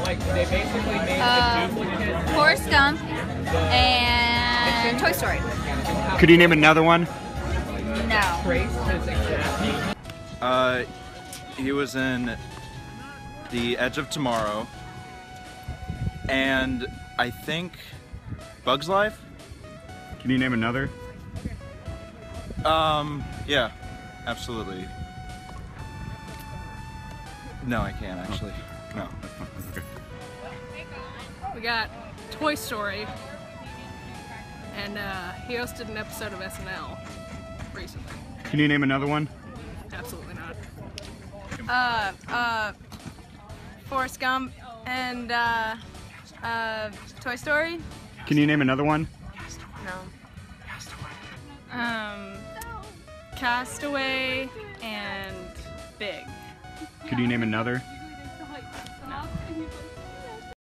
like they basically made Uh, the duplicate. Forrest Gump and Toy Story. Could you name another one? No. Trace his exact. Uh, he was in The Edge of Tomorrow, and I think Bug's Life. Can you name another? Um, yeah, absolutely. No, I can't actually. We got Toy Story, and uh, he hosted an episode of SNL recently. Can you name another one? Absolutely not. Uh, uh, Forrest Gump and uh, uh, Toy Story. Can you name another one? No. Um, Cast Away and Big. Could you name another?